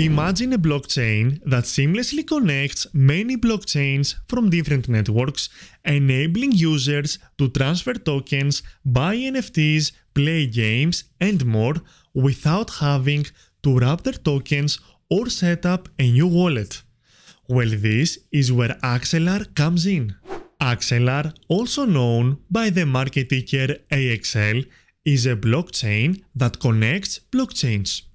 Imagine a blockchain that seamlessly connects many blockchains from different networks, enabling users to transfer tokens, buy NFTs, play games, and more without having to wrap their tokens or set up a new wallet. Well, this is where Axelar comes in. Axelar, also known by the market ticker AXL, is a blockchain that connects blockchains.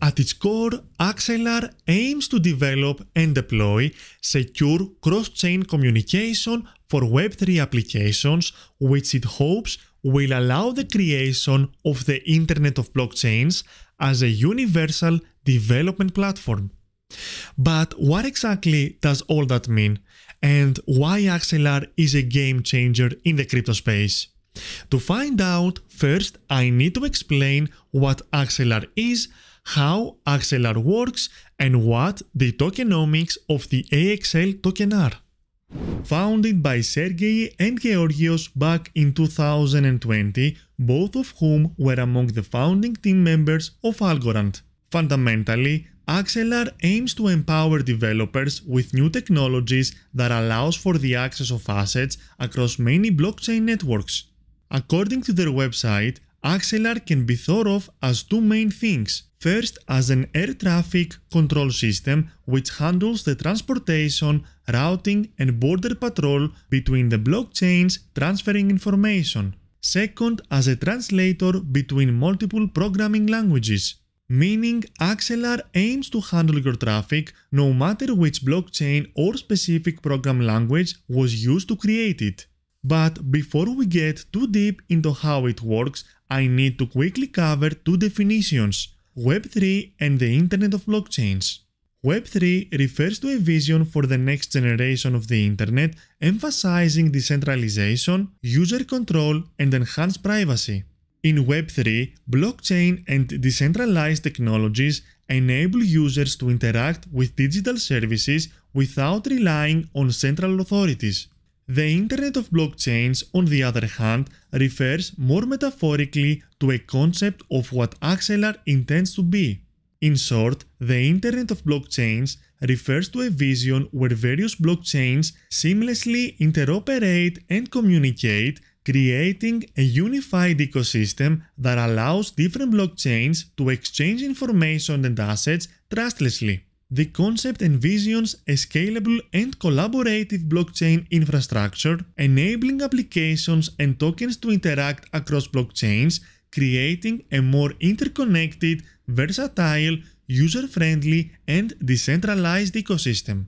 At its core, Axelar aims to develop and deploy secure cross-chain communication for Web3 applications, which it hopes will allow the creation of the Internet of Blockchains as a universal development platform. But what exactly does all that mean? And why Axelar is a game changer in the crypto space? To find out, first I need to explain what Axelar is, how Axelar works, and what the tokenomics of the AXL token are. Founded by Sergey and Georgios back in 2020, both of whom were among the founding team members of Algorand. Fundamentally, Axelar aims to empower developers with new technologies that allows for the access of assets across many blockchain networks. According to their website, Axelar can be thought of as two main things. First, as an air traffic control system which handles the transportation, routing and border patrol between the blockchains transferring information. Second, as a translator between multiple programming languages. Meaning Axelar aims to handle your traffic no matter which blockchain or specific program language was used to create it. But before we get too deep into how it works, I need to quickly cover two definitions, Web3 and the Internet of Blockchains. Web3 refers to a vision for the next generation of the Internet, emphasizing decentralization, user control, and enhanced privacy. In Web3, blockchain and decentralized technologies enable users to interact with digital services without relying on central authorities. The Internet of Blockchains, on the other hand, refers more metaphorically to a concept of what Axelar intends to be. In short, the Internet of Blockchains refers to a vision where various blockchains seamlessly interoperate and communicate, creating a unified ecosystem that allows different blockchains to exchange information and assets trustlessly. The concept envisions a scalable and collaborative blockchain infrastructure, enabling applications and tokens to interact across blockchains, creating a more interconnected, versatile, user-friendly and decentralized ecosystem.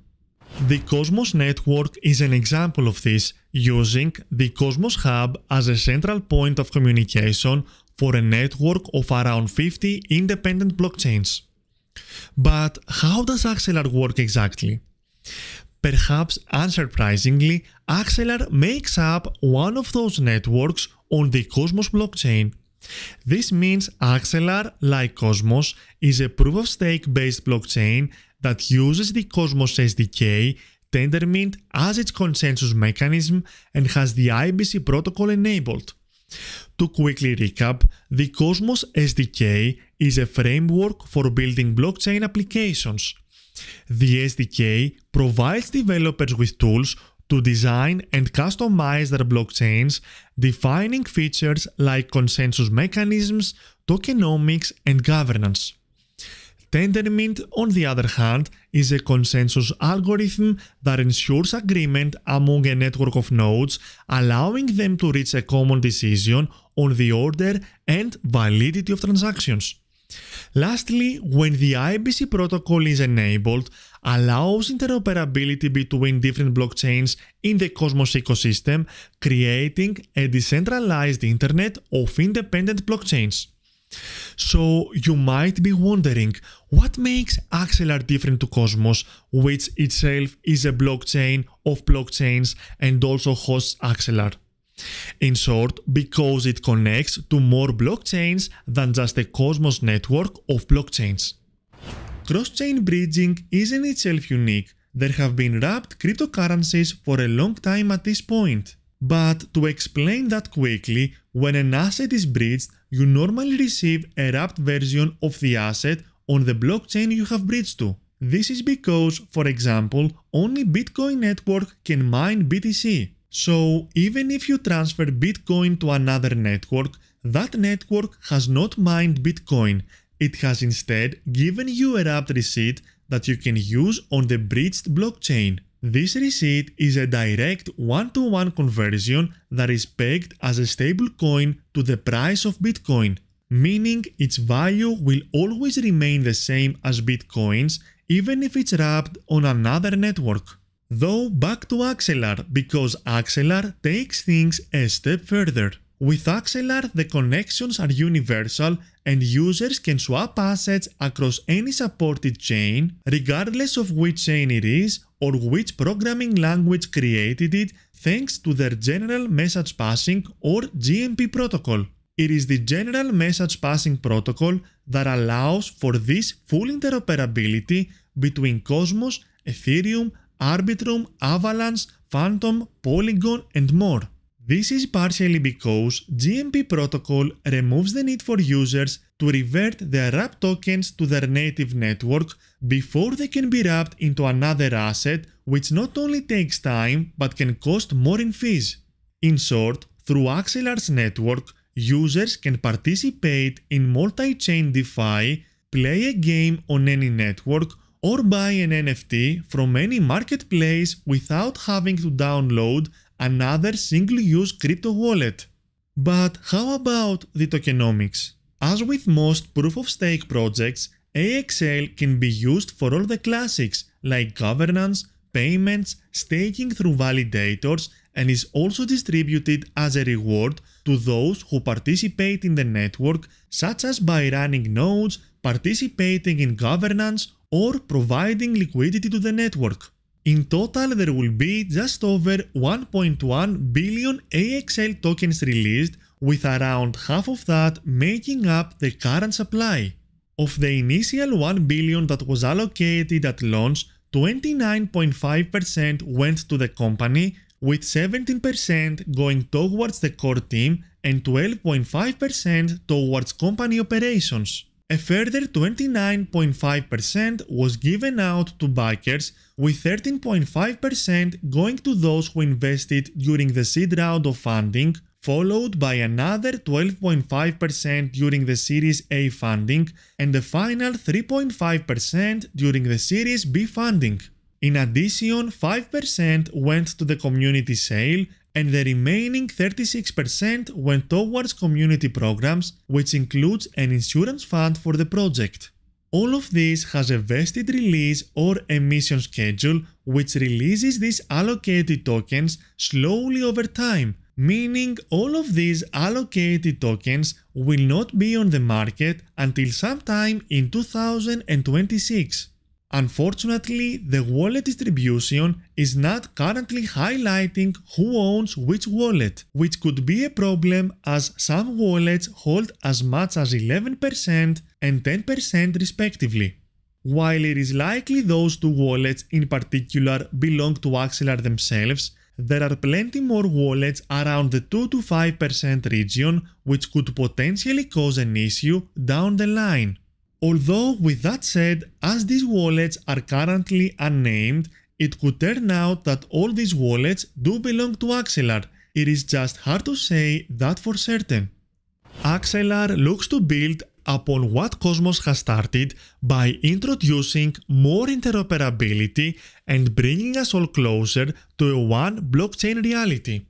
The Cosmos network is an example of this, using the Cosmos Hub as a central point of communication for a network of around 50 independent blockchains. But how does Axelar work exactly? Perhaps unsurprisingly, Axelar makes up one of those networks on the Cosmos blockchain. This means Axelar, like Cosmos, is a proof-of-stake based blockchain that uses the Cosmos SDK Tendermint as its consensus mechanism and has the IBC protocol enabled. To quickly recap, the Cosmos SDK is a framework for building blockchain applications. The SDK provides developers with tools to design and customize their blockchains, defining features like consensus mechanisms, tokenomics, and governance. Tendermint, on the other hand, is a consensus algorithm that ensures agreement among a network of nodes, allowing them to reach a common decision on the order and validity of transactions. Lastly, when the IBC protocol is enabled, allows interoperability between different blockchains in the Cosmos ecosystem, creating a decentralized internet of independent blockchains. So you might be wondering what makes Axelar different to Cosmos, which itself is a blockchain of blockchains and also hosts Axelar. In short, because it connects to more blockchains than just a Cosmos network of blockchains. Cross-chain bridging is in itself unique, there have been wrapped cryptocurrencies for a long time at this point. But to explain that quickly, when an asset is bridged, you normally receive a wrapped version of the asset on the blockchain you have bridged to. This is because, for example, only Bitcoin network can mine BTC. So even if you transfer Bitcoin to another network, that network has not mined Bitcoin. It has instead given you a wrapped receipt that you can use on the bridged blockchain. This receipt is a direct one-to-one -one conversion that is pegged as a stablecoin to the price of Bitcoin, meaning its value will always remain the same as Bitcoins even if it's wrapped on another network. Though back to Axelar because Axelar takes things a step further. With Axelar, the connections are universal and users can swap assets across any supported chain, regardless of which chain it is or which programming language created it thanks to their General Message Passing or GMP protocol. It is the General Message Passing protocol that allows for this full interoperability between Cosmos, Ethereum, Arbitrum, Avalanche, Fantom, Polygon and more. This is partially because GMP protocol removes the need for users to revert their wrap tokens to their native network before they can be wrapped into another asset which not only takes time but can cost more in fees. In short, through Axelar's network, users can participate in multi-chain DeFi, play a game on any network or buy an NFT from any marketplace without having to download another single-use crypto wallet. But how about the tokenomics? As with most proof-of-stake projects, AXL can be used for all the classics like governance, payments, staking through validators and is also distributed as a reward to those who participate in the network such as by running nodes, participating in governance or providing liquidity to the network. In total, there will be just over 1.1 billion AXL tokens released, with around half of that making up the current supply. Of the initial 1 billion that was allocated at launch, 29.5% went to the company, with 17% going towards the core team and 12.5% towards company operations. A further 29.5% was given out to backers, with 13.5% going to those who invested during the seed round of funding, followed by another 12.5% during the Series A funding, and the final 3.5% during the Series B funding. In addition, 5% went to the community sale and the remaining 36% went towards community programs, which includes an insurance fund for the project. All of this has a vested release or emission schedule which releases these allocated tokens slowly over time, meaning all of these allocated tokens will not be on the market until sometime in 2026. Unfortunately, the wallet distribution is not currently highlighting who owns which wallet, which could be a problem as some wallets hold as much as 11% and 10% respectively. While it is likely those two wallets in particular belong to Axelar themselves, there are plenty more wallets around the 2 to 5% region which could potentially cause an issue down the line. Although with that said, as these wallets are currently unnamed, it could turn out that all these wallets do belong to Axelar. It is just hard to say that for certain. Axelar looks to build upon what Cosmos has started by introducing more interoperability and bringing us all closer to a one blockchain reality.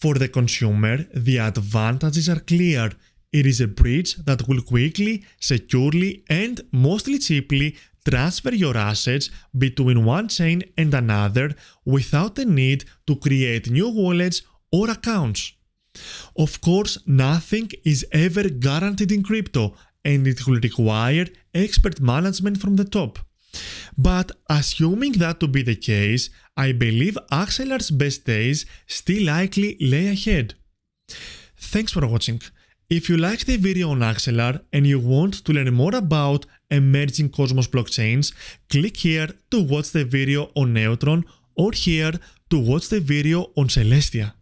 For the consumer, the advantages are clear it is a bridge that will quickly, securely and mostly cheaply transfer your assets between one chain and another without the need to create new wallets or accounts. Of course, nothing is ever guaranteed in crypto and it will require expert management from the top. But assuming that to be the case, I believe Axelar's best days still likely lay ahead. Thanks for watching. If you liked the video on Axelar and you want to learn more about emerging Cosmos blockchains, click here to watch the video on Neutron or here to watch the video on Celestia.